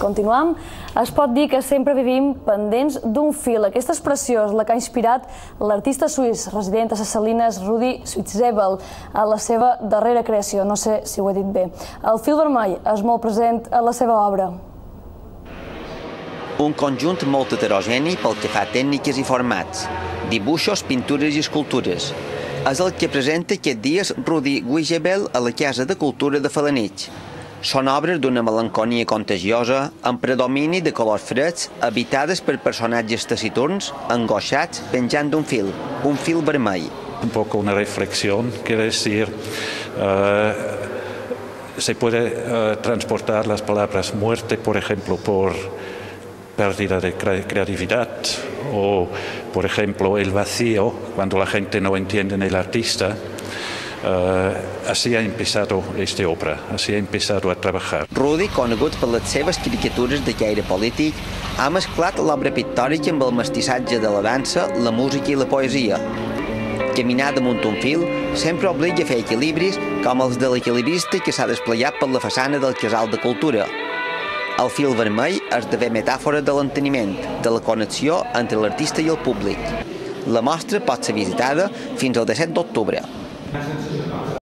Continuam. Es pot dir que sempre vivim pendents d'un fil. Aquesta expressió és la que ha inspirat l'artista suís resident a les Salines, Rudi Switzebel, a la seva darrera creació. No sé si ho he dit bé. El fil vermell és molt present a la seva obra. Un conjunt molt heterogeni pel que fa a tècniques i formats, dibuixos, pintures i escultures. És el que presenta aquest dies Rudi Guigebel a la Casa de Cultura de Falanich. Són obres d'una melanconia contagiosa, amb predomini de colors freds, habitades per personatges taciturns, angoixats, penjant d'un fil, un fil vermell. Un poco una reflexión, quiere decir, uh, se puede uh, transportar las palabras muerte, por ejemplo, por pérdida de creatividad o, por ejemplo, el vacío, cuando la gente no entiende en el artista, así ha empezado esta obra, así ha empezado a trabajar. Rudi, conegut per les seves caricatures de caire polític, ha mesclat l'obra pictòrica amb el mestissatge de la dansa, la música i la poesia. Caminar damunt un fil sempre obliga a fer equilibris com els de l'equilibrista que s'ha desplegat per la façana del casal de cultura. El fil vermell esdevé metàfora de l'enteniment, de la connexió entre l'artista i el públic. La mostra pot ser visitada fins al 17 d'octubre. 那是什么状？